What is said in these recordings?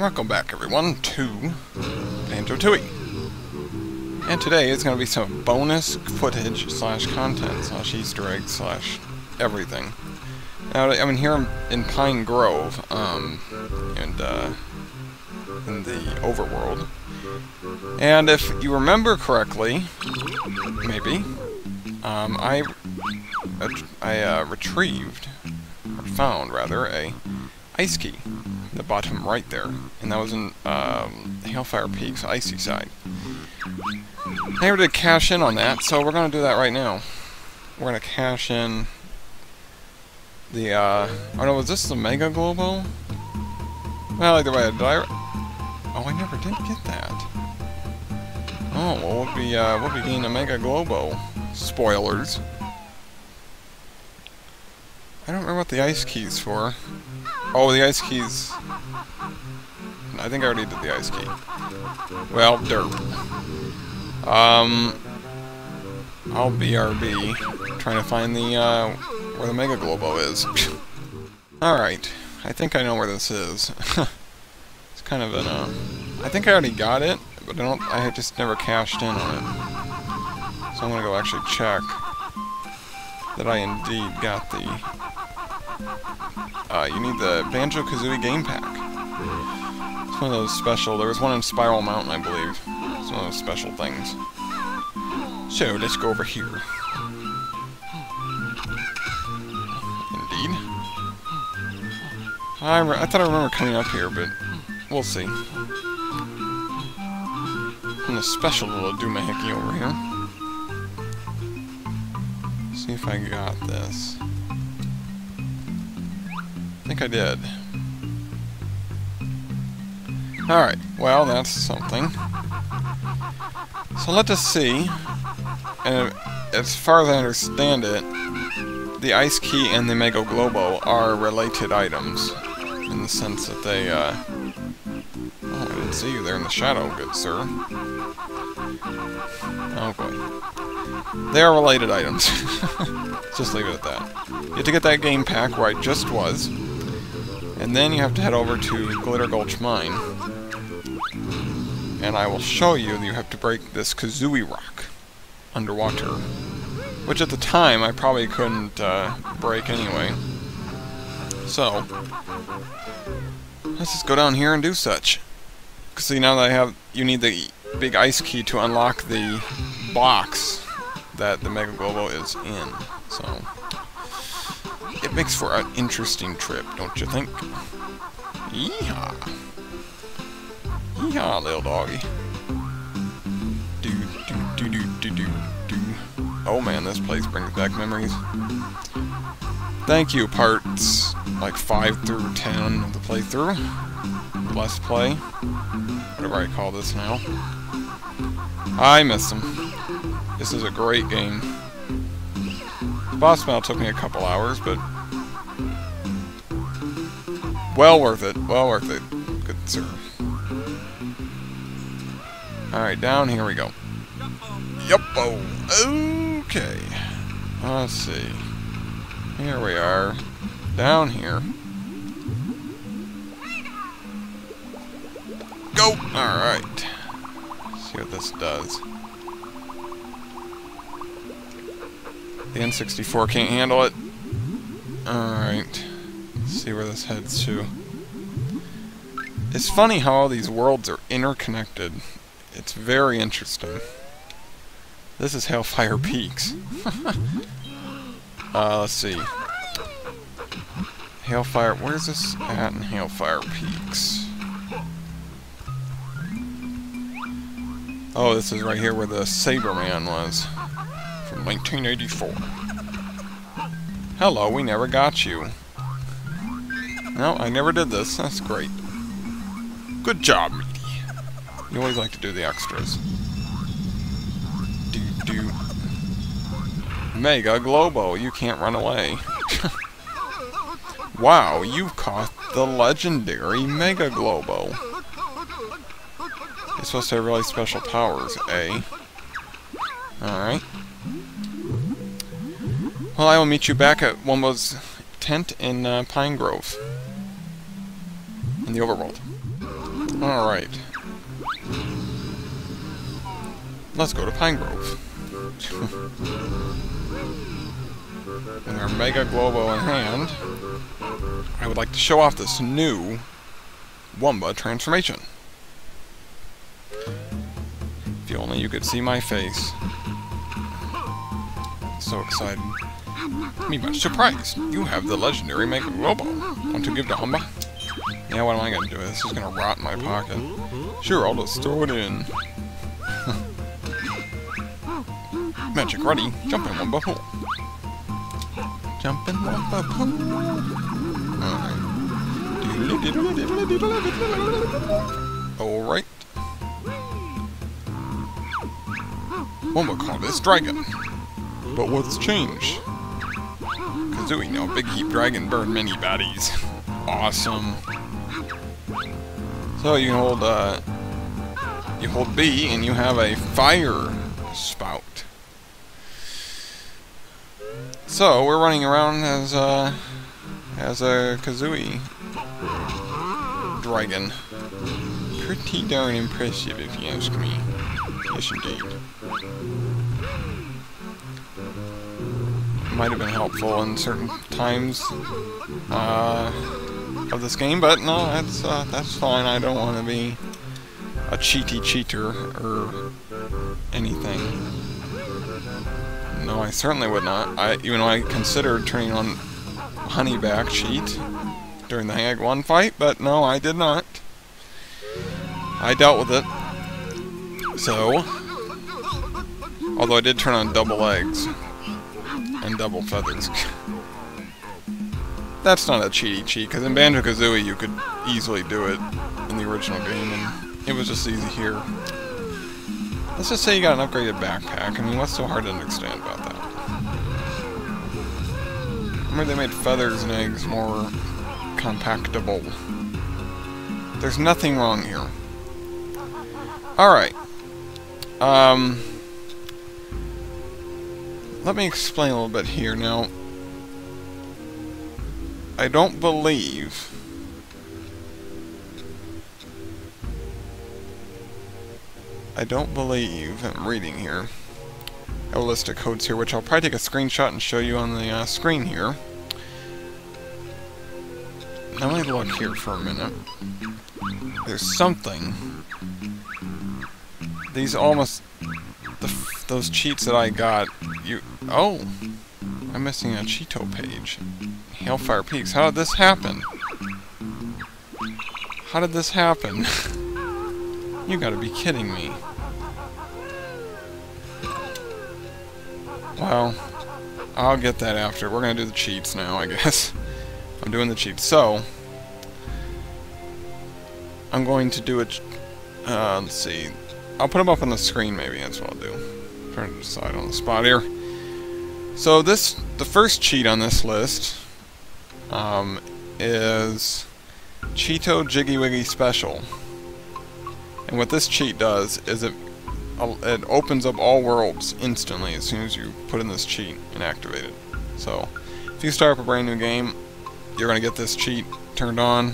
Welcome back, everyone, to Banjo-Tooie. And today is going to be some bonus footage slash content slash Easter egg slash everything. Now, I mean, here in Pine Grove, um, and, uh, in the overworld. And if you remember correctly, maybe, um, I, I, uh, retrieved, or found, rather, a ice key the bottom right there, and that was in um, Hailfire Peak's icy side. I never did cash in on that, so we're going to do that right now. We're going to cash in the, uh, oh no, was this the Mega Glowbo? Well, either way, did I, oh, I never did get that. Oh, well, we'll be, uh, we'll be getting a Mega Glowbo. Spoilers. I don't remember what the ice key's for. Oh, the ice keys. I think I already did the ice key. Well, derp. Um, I'll BRB trying to find the uh, where the Mega Glowbo is. All right, I think I know where this is. it's kind of an. Uh, I think I already got it, but I don't. I just never cashed in on it. So I'm gonna go actually check that I indeed got the uh, you need the Banjo-Kazooie Game Pack. It's one of those special... There was one in Spiral Mountain, I believe. It's one of those special things. So, let's go over here. Indeed. I, I thought I remember coming up here, but we'll see. And a special little doohickey over here. See if I got this think I did. Alright, well, that's something. So let us see. And as far as I understand it, the Ice Key and the Mega Globo are related items. In the sense that they, uh... Oh, I didn't see you there in the shadow, good sir. Oh boy. They are related items. just leave it at that. You have to get that game pack where I just was. And then you have to head over to Glitter Gulch Mine. And I will show you that you have to break this Kazooie rock underwater. Which at the time I probably couldn't uh, break anyway. So, let's just go down here and do such. See, now that I have, you need the big ice key to unlock the box that the Mega Glowbo is in. So, it makes for an interesting trip, don't you think? Yeehaw! Yeehaw, little doggy. Do, do, do, do, do, do, do. Oh man, this place brings back memories. Thank you, parts like 5 through 10 of the playthrough. Let's play. Whatever I call this now. I miss them. This is a great game. Boss battle took me a couple hours, but well worth it. Well worth it. Good sir. Alright, down here we go. Yuppo. Okay. Let's see. Here we are. Down here. Go! Alright. See what this does. The N64 can't handle it. Alright see where this heads to. It's funny how all these worlds are interconnected. It's very interesting. This is Hailfire Peaks. uh, let's see. Hailfire, where's this at in Hailfire Peaks? Oh, this is right here where the Sabreman was. From 1984. Hello, we never got you. No, I never did this. That's great. Good job, Meaty. You always like to do the extras. Do do. Mega Glowbo, you can't run away. wow, you've caught the legendary Mega Glowbo. It's supposed to have really special powers, eh? Alright. Well, I will meet you back at Wumba's tent in uh, Pine Grove in the overworld. Alright. Let's go to Pine Grove. With our Mega Glowbo in hand, I would like to show off this new Wumba transformation. If only you could see my face. So excited. Me much surprised. You have the legendary Mega Glowbo. Want to give to Humba? Yeah, what am I gonna do? This is gonna rot in my pocket. Sure, I'll just throw it in. Magic ready. Jump in Wumba pool. Jump in Wumba pool. Alright. Wumba call this dragon. But what's changed? Kazooie, no big heap dragon burn many baddies. awesome. So you hold uh you hold B and you have a fire spout. So we're running around as uh as a Kazooie dragon. Pretty darn impressive if you ask me. Yes indeed. Might have been helpful in certain times uh, of this game, but no, that's uh, that's fine. I don't want to be a cheaty cheater or anything. No, I certainly would not. I even though I considered turning on Honeyback cheat during the Hag 1 fight, but no, I did not. I dealt with it. So, although I did turn on double eggs and double feathers. That's not a cheaty cheat, because in Banjo-Kazooie you could easily do it in the original game, and it was just easy here. Let's just say you got an upgraded backpack. I mean, what's so hard to understand about that? I remember they made feathers and eggs more compactable. There's nothing wrong here. Alright. Um, let me explain a little bit here. Now, I don't believe... I don't believe, I'm reading here, I have a list of codes here, which I'll probably take a screenshot and show you on the uh, screen here. Now let me look here for a minute. There's something these almost... The, those cheats that I got. Oh! I'm missing a Cheato page. Hailfire Peaks. How did this happen? How did this happen? you gotta be kidding me. Well, I'll get that after. We're gonna do the cheats now, I guess. I'm doing the cheats. So, I'm going to do it... Uh, let's see. I'll put them up on the screen maybe, that's what I'll do. Trying to decide on the spot here. So this, the first cheat on this list, um, is Cheato Jiggy Wiggy Special. And what this cheat does is it it opens up all worlds instantly as soon as you put in this cheat and activate it. So, if you start up a brand new game, you're going to get this cheat turned on,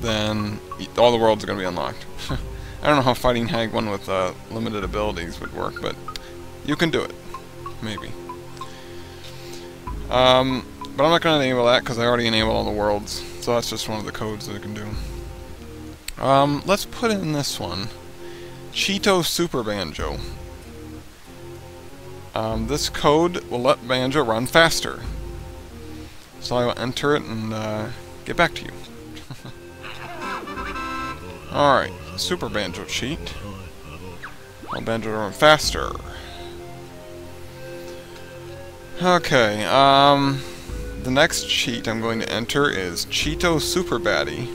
then all the worlds are going to be unlocked. I don't know how fighting Hag 1 with uh, limited abilities would work, but you can do it. Maybe. Um, but I'm not going to enable that because I already enabled all the worlds. So that's just one of the codes that I can do. Um, let's put in this one. Cheato Super Banjo. Um, this code will let Banjo run faster. So I will enter it and uh, get back to you. Alright. Super Banjo cheat. I'll Banjo run faster. Okay, um... The next cheat I'm going to enter is Cheato Super Baddie.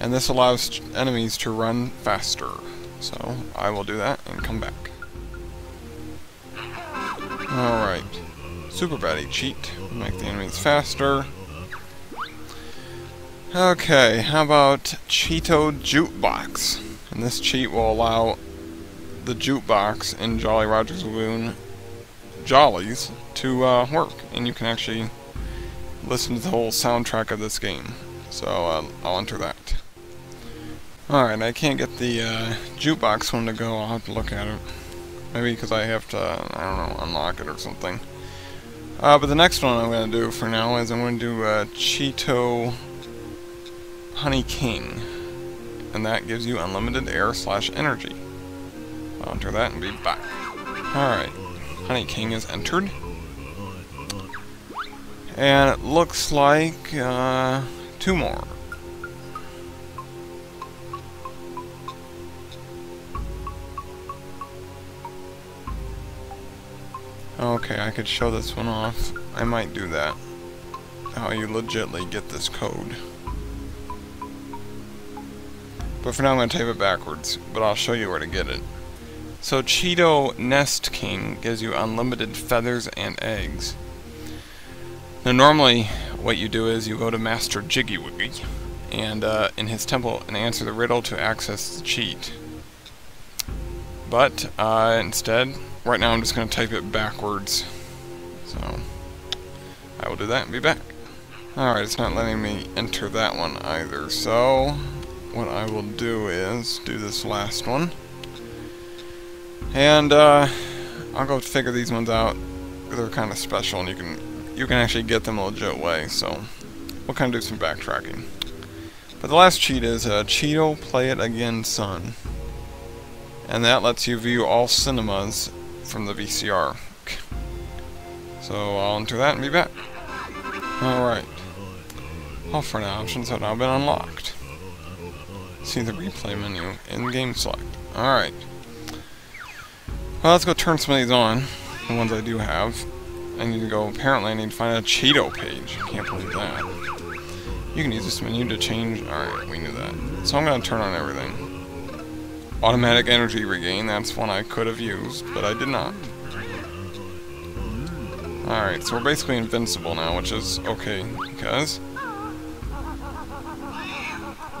And this allows enemies to run faster. So, I will do that and come back. Alright. Super Baddie cheat. Make the enemies faster. Okay, how about Cheato Jukebox? And this cheat will allow the jukebox in Jolly Roger's Lagoon Jollies to uh, work, and you can actually listen to the whole soundtrack of this game. So uh, I'll enter that. Alright, I can't get the uh, jukebox one to go. I'll have to look at it. Maybe because I have to, I don't know, unlock it or something. Uh, but the next one I'm going to do for now is I'm going to do uh, Cheato Honey King. And that gives you unlimited air slash energy. I'll enter that and be back. Alright, Honey King is entered. And it looks like uh, two more. Okay, I could show this one off. I might do that. How you legitly get this code. But for now I'm going to type it backwards, but I'll show you where to get it. So Cheato Nest King gives you unlimited feathers and eggs. Now normally what you do is you go to Master Jiggy Wiggy and uh, in his temple and answer the riddle to access the cheat. But uh, instead, right now I'm just going to type it backwards. So I will do that and be back. Alright, it's not letting me enter that one either. So what I will do is do this last one. And uh, I'll go figure these ones out. They're kind of special and you can you can actually get them a legit way. So we'll kind of do some backtracking. But the last cheat is uh, Cheato Play It Again Son and that lets you view all cinemas from the VCR. So I'll enter that and be back. Alright. All front options have now been unlocked. See the replay menu in game select. Alright. Well, let's go turn some of these on. The ones I do have. I need to go, apparently I need to find a Cheato page. I Can't believe that. You can use this menu to change, alright, we knew that. So I'm going to turn on everything. Automatic energy regain, that's one I could have used, but I did not. Alright, so we're basically invincible now, which is okay, because...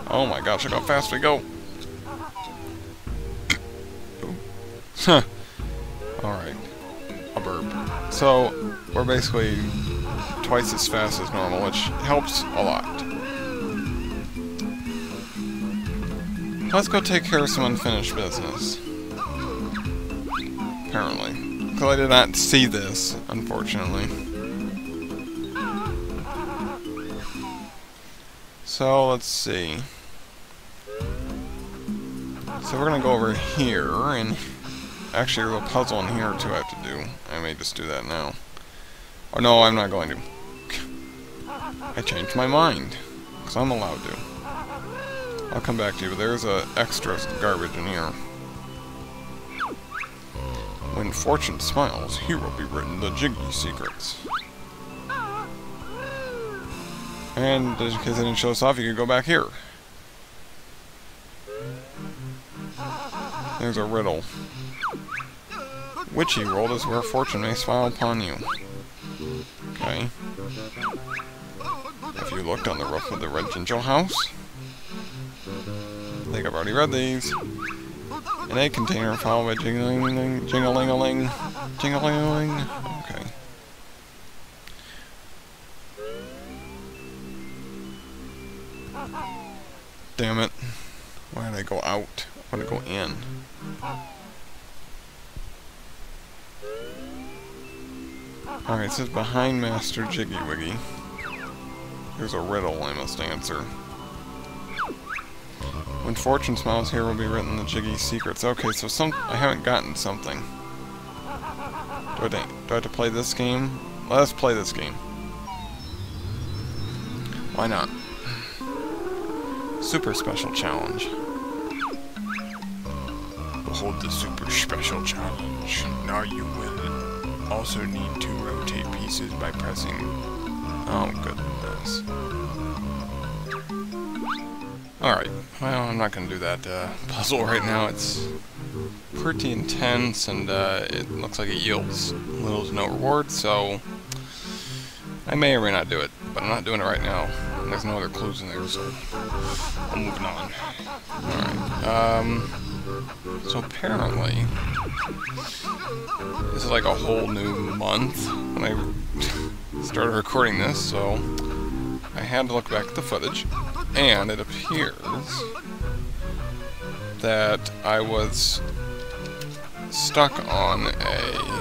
Oh my gosh, look how fast we go! Huh. Alright. A burp. So, we're basically twice as fast as normal, which helps a lot. Let's go take care of some unfinished business. Apparently. Because I did not see this, unfortunately. So, let's see. So we're gonna go over here, and actually a a puzzle in here too I have to do. I may just do that now. Or no, I'm not going to. I changed my mind. Because I'm allowed to. I'll come back to you, but there's a extra garbage in here. When fortune smiles, here will be written the Jiggy secrets. And in case I didn't show us off, you can go back here. There's a riddle. Witchy world is where fortune may smile upon you. Okay. Have you looked on the roof of the Red Ginger house? I think I've already read these. An egg container followed by jingling, jingling-a-ling, jingling-a-ling. Okay. Damn it. Why did I go out? I want to go in. Alright, it says behind Master Jiggy Wiggy. There's a riddle I must answer. When fortune smiles here will be written the Jiggy secrets. Okay, so some I haven't gotten something. Do I, do I have to play this game? Let's play this game. Why not? Super special challenge. Behold the super special challenge. Now you will also need to rotate pieces by pressing... Oh goodness. Alright, well, I'm not going to do that uh, puzzle right now. It's pretty intense, and uh, it looks like it yields little to no reward, so I may or may not do it, but I'm not doing it right now. There's no other clues in there, so I'm moving on. Alright, um, so apparently, this is like a whole new month when I started recording this, so I had to look back at the footage, and it appears that I was stuck on a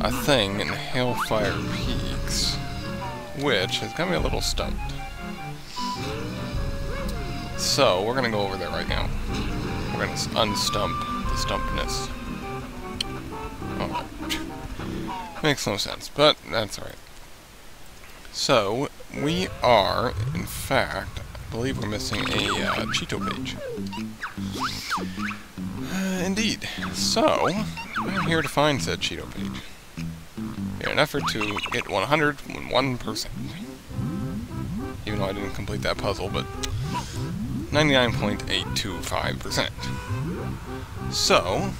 a thing in Hailfire Peaks, which has got me a little stumped. So, we're gonna go over there right now. We're gonna unstump the stumpness. Oh, makes no sense, but that's alright. So, we are, in fact, I believe we're missing a uh, Cheato page. Uh, indeed. So, I'm here to find said Cheato page. In an effort to get 101%. Even though I didn't complete that puzzle, but 99.825%. So,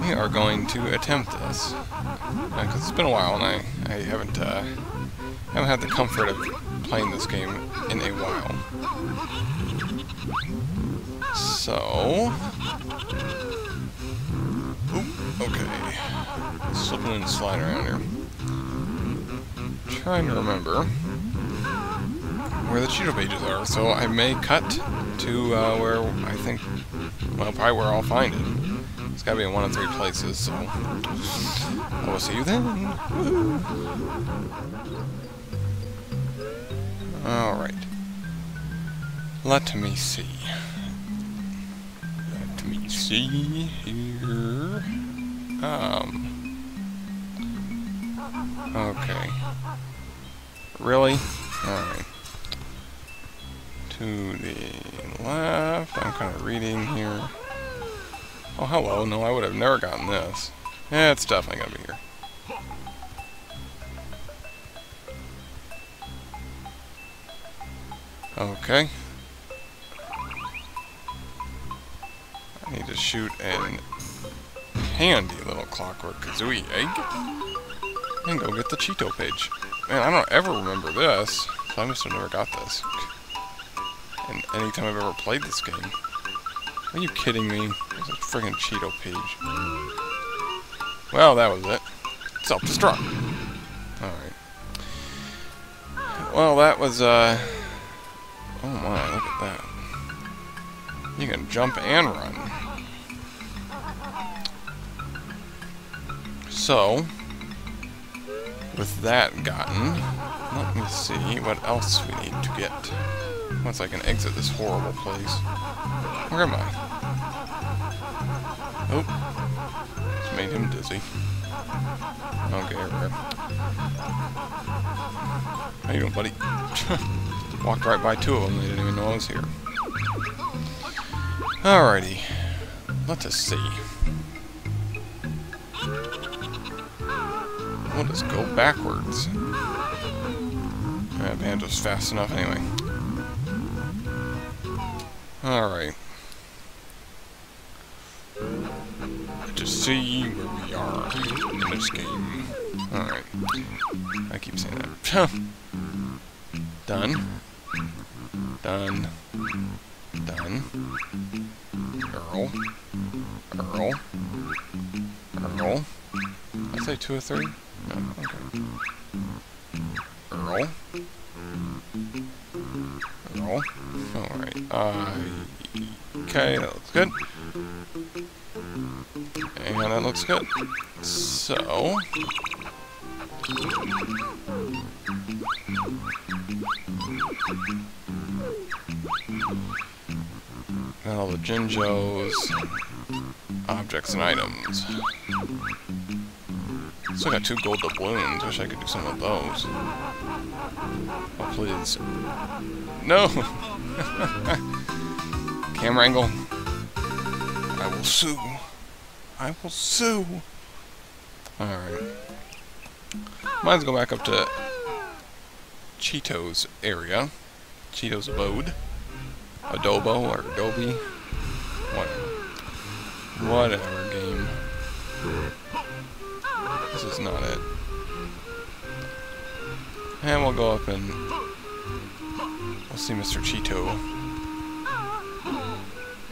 we are going to attempt this. Because uh, it's been a while and I, I haven't, uh, haven't had the comfort of playing this game in a while. So... Oop, okay. Slipping and sliding around here. Trying to remember where the Cheato pages are, so I may cut to uh, where I think, well, probably where I'll find it. It's gotta be in one of three places, so I will see you then. Alright. Let me see. Let me see here. Um. Okay. Really? Alright to the left. I'm kind of reading here. Oh, hello. No, I would have never gotten this. Yeah, it's definitely going to be here. Okay. I need to shoot an handy little clockwork kazooie egg and go get the Cheato page. Man, I don't ever remember this, I must have never got this and anytime I've ever played this game. Are you kidding me? There's a friggin' Cheato page. Well, that was it. Self-destruct. Alright. Well, that was, uh... Oh my, look at that. You can jump and run. So, with that gotten, let me see what else we need to get. Once I can exit this horrible place. Where am I? Oh. It's made him dizzy. Okay, rare. How you doing, buddy? Walked right by two of them. They didn't even know I was here. Alrighty. Let us see. We'll just go backwards. That banjo's fast enough anyway. Alright. To see where we are in this game. Alright. I keep saying that. Done. Done. Done. Earl. Earl. Earl. I say two or three? No, okay. Earl. Earl. Alright. Uh, okay, that looks good. And that looks good. So... Got all the Jinjos, objects and items. Still got two gold doubloons. Wish I could do some of those. Oh, please. No! Camera angle. I will sue. I will sue. Alright. Might as well go back up to Cheato's area. Cheato's abode. Adobo or Adobe. Whatever. Whatever game. This is not it. And we'll go up and we'll see Mr. Cheato.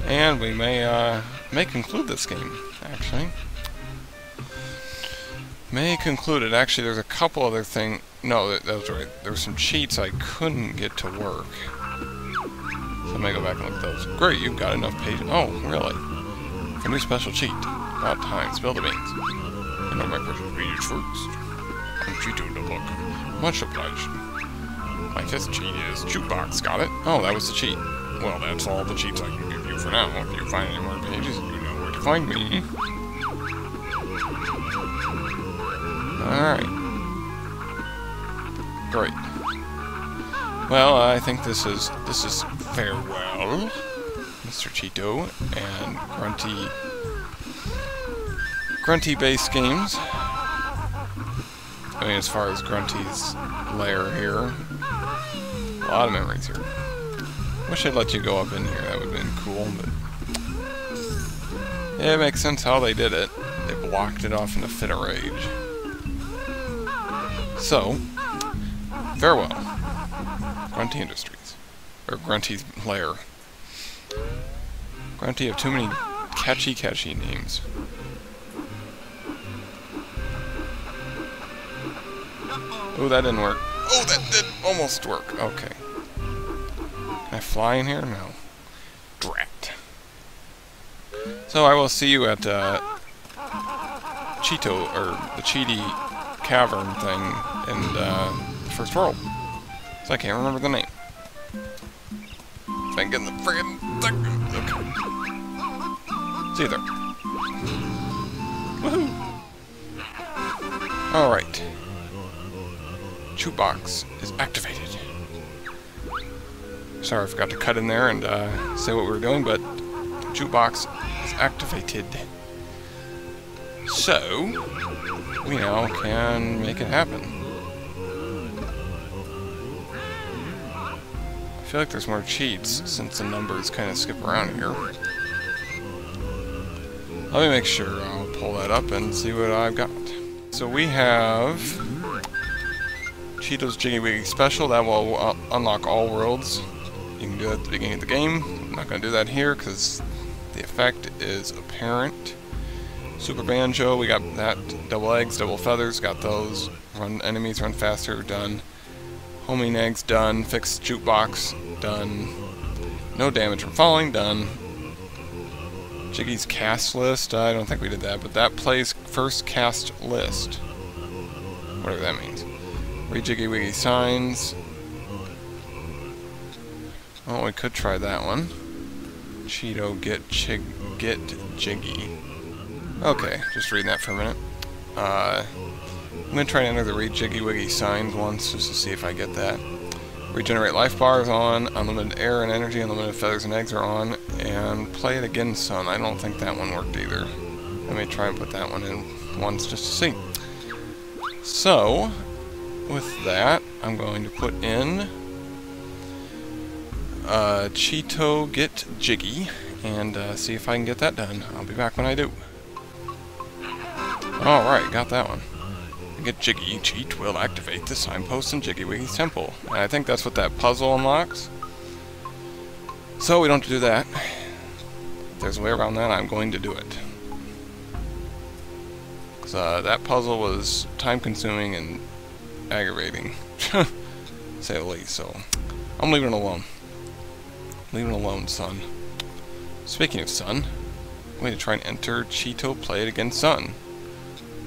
And we may uh, may conclude this game, actually. May conclude it. Actually, there's a couple other things. No, that, that was right. There were some cheats I couldn't get to work. So I may go back and look at those. Great, you've got enough pages. Oh, really? A new special cheat. About time. Spill the beans. I know my precious pages first. I'm Cheato the book. Much obliged. My fifth cheat is Jukebox. Got it? Oh, that was the cheat. Well, that's all the cheats I can give you for now. If you find any more pages, you know where to find me. Alright. Great. Well, I think this is this is farewell, Mr. Cheato and Grunty Grunty base games. I mean, as far as Grunty's lair here, lot of memories here. Wish I'd let you go up in here. That would have been cool, but yeah, it makes sense how they did it. They blocked it off in a fit of rage. So, farewell, Grunty Industries. Or Grunty's Lair. Grunty have too many catchy, catchy names. Oh, that didn't work. Oh, that did almost work. Okay. I fly in here? No. Drat. So I will see you at uh, Cheato, or the Cheaty Cavern thing in uh, First World. So I can't remember the name. Getting the friggin' Okay. See you there. Woohoo! Alright. Jukebox is activated. Sorry, I forgot to cut in there and uh, say what we were doing, but Jukebox is activated. So, we now can make it happen. I feel like there's more cheats since the numbers kind of skip around here. Let me make sure I'll pull that up and see what I've got. So we have Cheato's Jiggy Wiggy Special. That will uh, unlock all worlds. You can do it at the beginning of the game. I'm not going to do that here because the effect is apparent. Super Banjo, we got that. Double eggs, double feathers, got those. Run enemies, run faster, done. Homing eggs, done. Fixed jukebox, done. No damage from falling, done. Jiggy's cast list, I don't think we did that, but that plays first cast list. Whatever that means. Read Jiggy Wiggy signs. Oh, we could try that one. Cheato get chig get Jiggy. Okay, just reading that for a minute. Uh, I'm to try to enter the read Jiggy Wiggy signs once, just to see if I get that. Regenerate life bars on, unlimited air and energy, unlimited feathers and eggs are on, and play it again, son. I don't think that one worked either. Let me try and put that one in once just to see. So, with that, I'm going to put in uh, Cheato Get Jiggy, and uh, see if I can get that done. I'll be back when I do. Alright, got that one. Get Jiggy, Cheat will activate the signpost in Jiggy Wiggy's temple. And I think that's what that puzzle unlocks. So we don't have to do that. If there's a way around that, I'm going to do it. Cause, uh, that puzzle was time-consuming and aggravating, say the least, so I'm leaving it alone. Leaving it alone, son. Speaking of son, I'm going to try and enter Cheato Play It Against Son.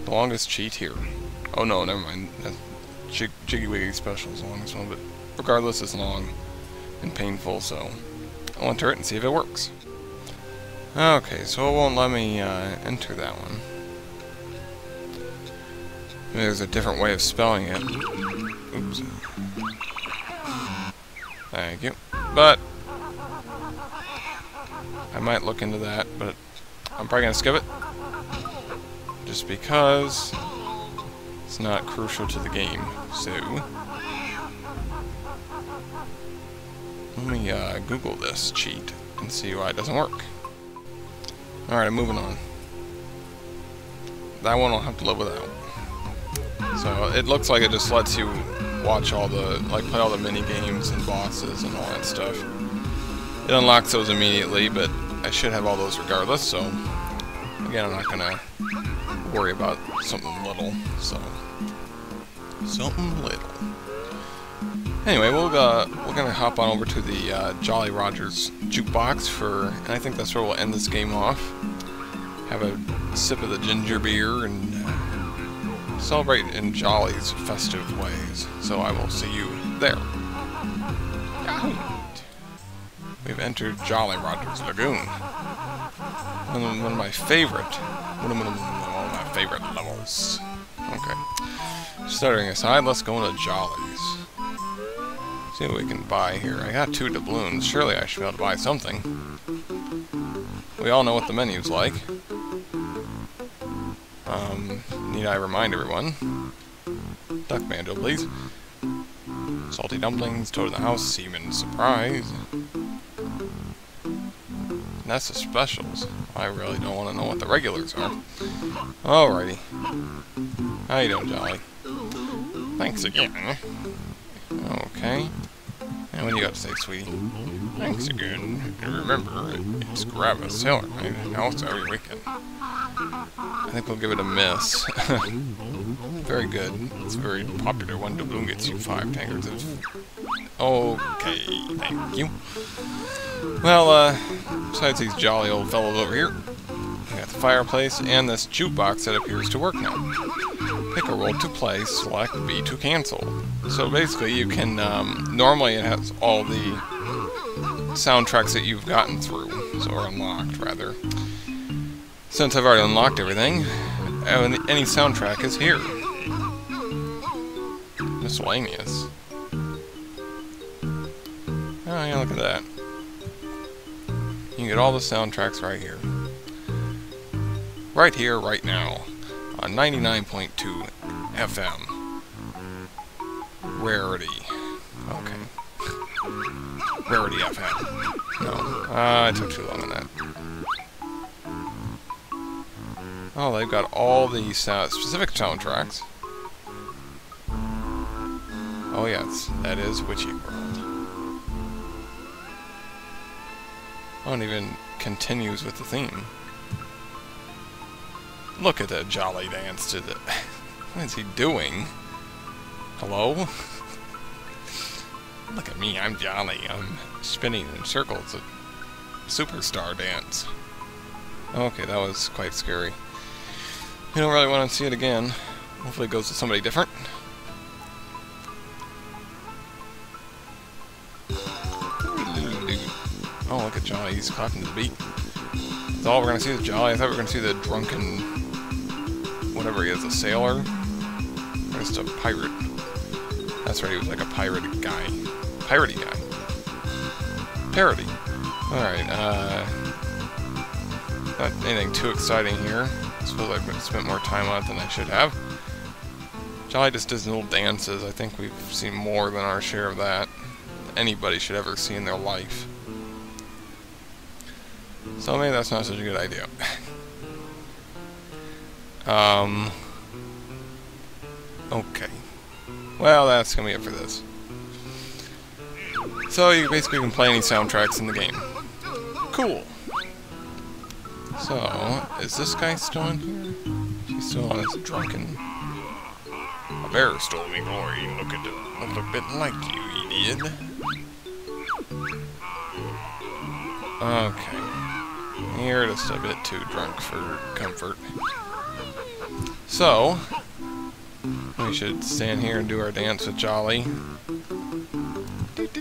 The longest cheat here. Oh no, never mind. That's Jig Jiggy Wiggy Special is the longest one, but regardless, it's long and painful, so I'll enter it and see if it works. Okay, so it won't let me uh, enter that one. Maybe there's a different way of spelling it. Oops. Thank you. But, I might look into that, but I'm probably going to skip it. Just because it's not crucial to the game, so... Let me uh, Google this cheat and see why it doesn't work. Alright, I'm moving on. That one I'll have to live without. So it looks like it just lets you watch all the, like play all the mini games and bosses and all that stuff. It unlocks those immediately, but I should have all those regardless, so again, I'm not gonna worry about something little, so something little. Anyway, we'll uh, we're gonna hop on over to the uh, Jolly Rogers jukebox for, and I think that's where we'll end this game off. Have a sip of the ginger beer and uh, celebrate in Jolly's festive ways. So I will see you there. Entered Jolly Rogers Lagoon. One of, my favorite, one of, my favorite levels. Okay. Stuttering aside, let's go into Jolly's. See what we can buy here. I got two doubloons. Surely I should be able to buy something. We all know what the menu's like. Um, need I remind everyone? Duck Mando, please. Salty dumplings, toad in the house, seaman surprise. That's the specials. I really don't want to know what the regulars are. Alrighty. How you doing, Jolly? Thanks again. Okay. And what do you got to say, sweetie? Thanks again. And remember, it's grab a sailor night house every weekend. I think we'll give it a miss. very good. It's a very popular. One doubloon gets you five tankards of... Okay, thank you. Well, uh, besides these jolly old fellows over here, we got the fireplace and this jukebox that appears to work now. Pick a role to play, select B to cancel. So basically you can, um, normally it has all the soundtracks that you've gotten through, so or unlocked rather. Since I've already unlocked everything, any soundtrack is here. Miscellaneous. Oh yeah, look at that. Can get all the soundtracks right here. Right here, right now on 99.2 FM. Rarity. Okay. Rarity FM. No. Uh, I took too long on that. Oh, they've got all the uh, specific soundtracks. Oh yes, that is Witchy World. Oh, even continues with the theme. Look at that jolly dance to the... what is he doing? Hello? Look at me, I'm jolly. I'm spinning in circles. A superstar dance. Okay, that was quite scary. You don't really want to see it again. Hopefully it goes to somebody different. He's the beat. That's all we're to see is Jolly. I thought we were to see the drunken whatever he is, a sailor? Or just a pirate? That's right, he was like a pirate guy. Piratey guy. Parody. Alright, uh... Not anything too exciting here. I suppose I've spent more time on it than I should have. Jolly just does little dances. I think we've seen more than our share of that. Anybody should ever see in their life. So maybe that's not such a good idea. Um, okay. Well, that's gonna be it for this. So you basically can play any soundtracks in the game. Cool. So, is this guy still in here? He's still on drunken... A bear stole me glory. Look at it. Look a bit like you, idiot. Okay. You're just a bit too drunk for comfort. So, we should stand here and do our dance with Jolly. Give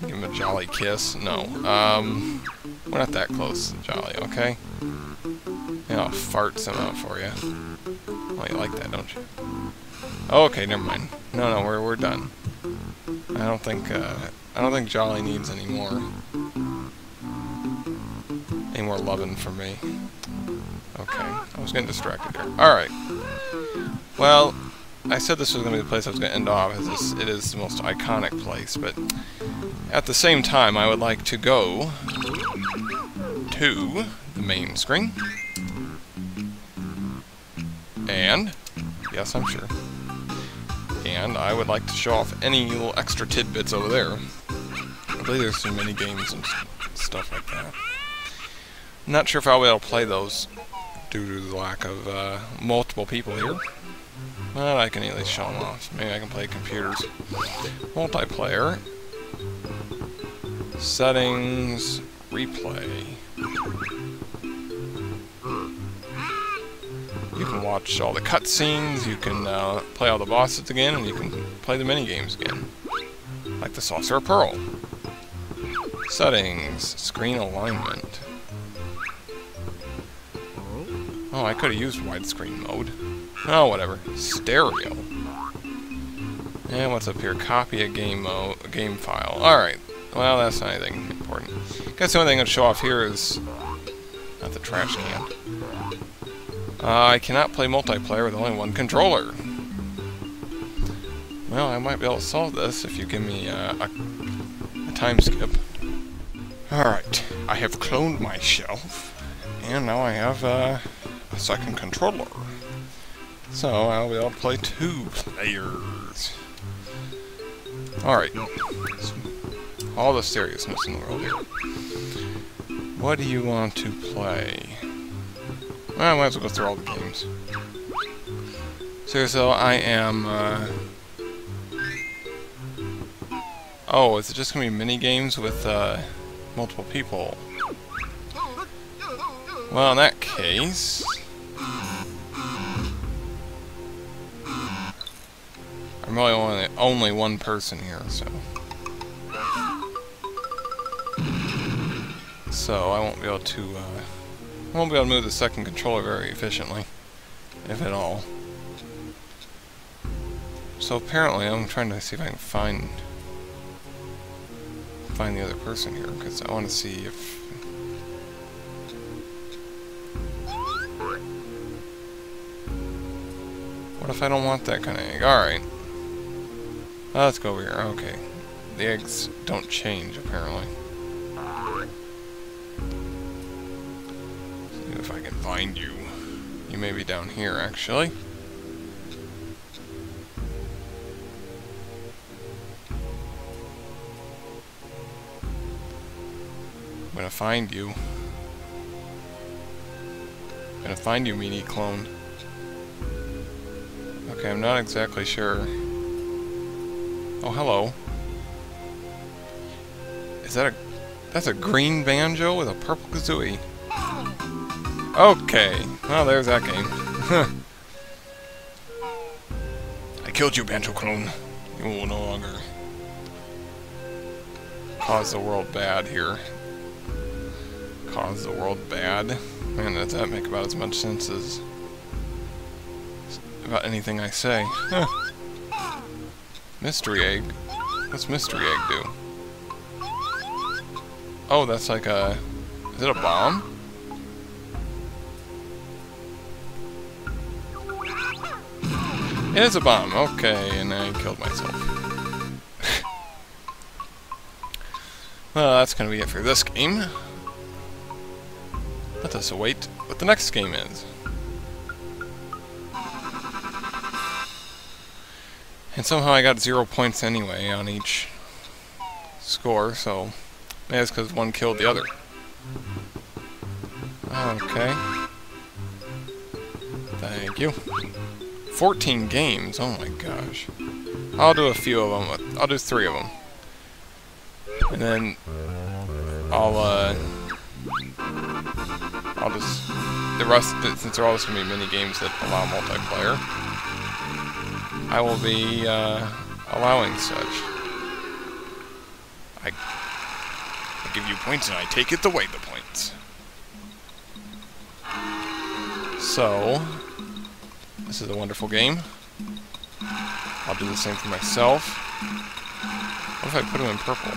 him a Jolly kiss. No. Um, we're not that close to Jolly, okay? Yeah, I'll fart some out for you. Oh, you like that, don't you? okay, never mind. No, no, we're we're done. I don't think uh, I don't think Jolly needs any more any more loving from me. Okay, I was getting distracted here. Alright. Well, I said this was going to be the place I was going to end off, as it is the most iconic place, but at the same time, I would like to go to the main screen. And, yes, I'm sure. And I would like to show off any little extra tidbits over there. There's some mini games and stuff like that. I'm not sure if I'll be able to play those due to the lack of uh, multiple people here. But I can at least show them off. Maybe I can play computers. Multiplayer. Settings. Replay. You can watch all the cutscenes, you can uh, play all the bosses again, and you can play the mini games again. Like the Saucer of Peril. Settings. Screen alignment. Oh, I could have used widescreen mode. Oh, whatever. Stereo. And what's up here? Copy a game mo game file. Alright. Well, that's not anything important. Guess the only thing I'll show off here is... Not the trash can. Uh, I cannot play multiplayer with only one controller. Well, I might be able to solve this if you give me uh, a, a time skip. Alright, I have cloned myself, and now I have uh, a second controller. So I'll be able to play two players. Alright. All the seriousness in the world here. What do you want to play? Well, I might as well go through all the games. Seriously, I am, uh... Oh, is it just gonna be mini games with, uh, multiple people? Well, in that case... I'm really only, only one person here, so... So, I won't be able to, uh... I won't be able to move the second controller very efficiently. If at all. So apparently, I'm trying to see if I can find... find the other person here, because I want to see if... What if I don't want that kind of egg? Alright. let's go over here. Okay. The eggs don't change, apparently. See if I can find you. You may be down here, actually. Gonna find you. I'm gonna find you, meanie clone. Okay, I'm not exactly sure. Oh, hello. Is that a... That's a green banjo with a purple kazooie. Okay. Well, there's that game. I killed you, Banjo Clone. You will no longer cause the world bad here. Cause the world bad? Man, does that make about as much sense as about anything I say. Mystery egg? What's mystery egg do? Oh, that's like a... Is it a bomb? It is a bomb. Okay, and I killed myself. well, that's to be it for this game. Let us await what the next game is. And somehow I got zero points anyway on each score, so maybe that's because one killed the other. Okay. Thank you. 14 games, oh my gosh. I'll do a few of them, I'll do three of them. And then I'll, uh, I'll just, the rest, since they're all just going to be mini games that allow multiplayer, I will be uh, allowing such. I, I give you points and I take it away the points. So, this is a wonderful game. I'll do the same for myself. What if I put him in purple?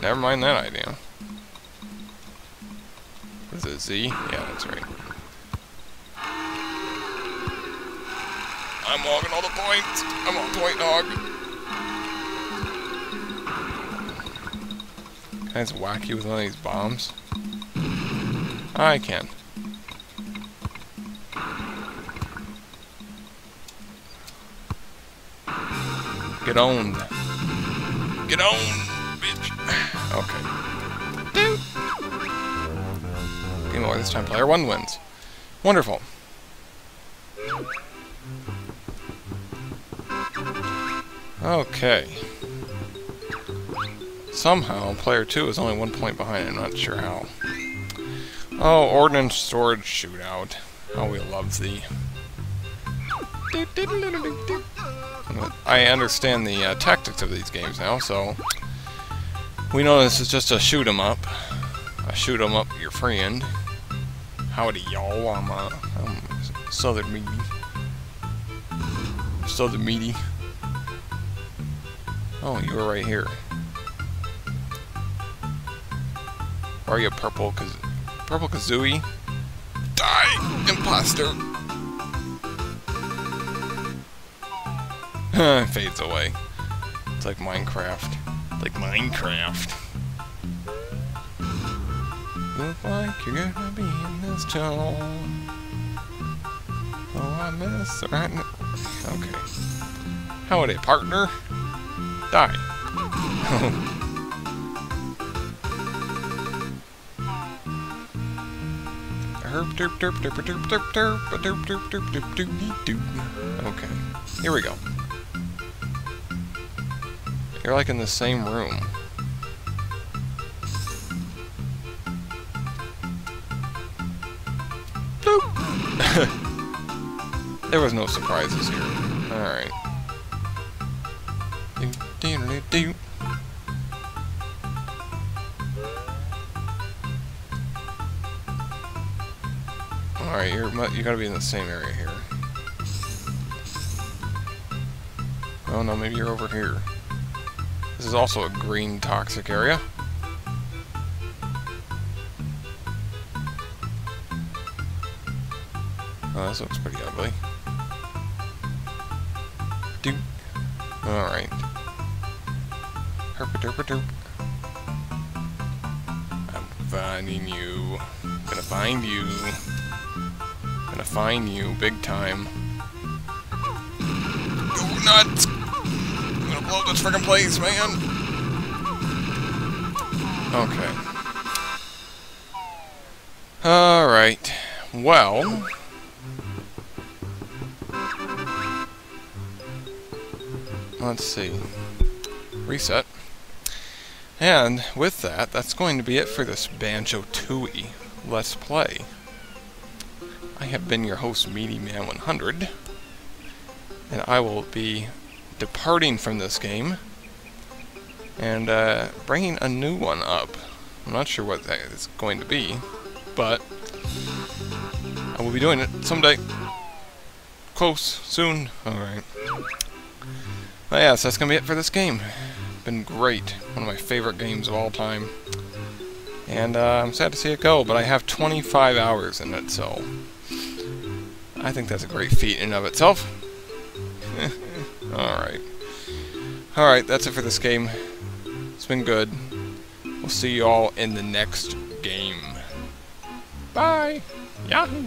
Never mind that idea. Is it, Z? Yeah, that's right. I'm logging all the points. I'm on point hog. Whack you with one of these bombs? I can. Get owned. Get owned, bitch. Okay. this time player 1 wins. Wonderful. Okay. Somehow, player 2 is only one point behind, I'm not sure how. Oh, Ordnance Storage Shootout. How we love thee. I understand the uh, tactics of these games now, so... We know this is just a shoot 'em up. A shoot 'em up your friend. Howdy, y'all. I'm, uh, I'm Southern Meaty. Southern Meaty. Oh, you were right here. Are you purple? Cause purple kazooie. Die, imposter. Fades away. It's like Minecraft. Like Minecraft. Look like you're gonna be in this town. Oh, I miss right now. Okay. Howdy, partner. Die. Okay. Here we go. You're like in the same room. There was no surprises here. Alright. Alright, you're you gotta be in the same area here. Oh no, maybe you're over here. This is also a green toxic area. Oh, this looks pretty ugly. Alright. Herpa. I'm finding you. Gonna find you. Gonna find you big time. Go nuts! I'm gonna blow this freaking place, man! Okay. Alright. Well... let's see. Reset. And with that, that's going to be it for this Banjo-Tooie Let's Play. I have been your host, Midi Man 100, and I will be departing from this game and uh, bringing a new one up. I'm not sure what that is going to be, but I will be doing it someday. Close, soon. Alright. Yeah, so that's going to be it for this game. Been great. One of my favorite games of all time. And uh, I'm sad to see it go, but I have 25 hours in it, so... I think that's a great feat in and of itself. Alright. Alright, that's it for this game. It's been good. We'll see you all in the next game. Bye! Yahoo!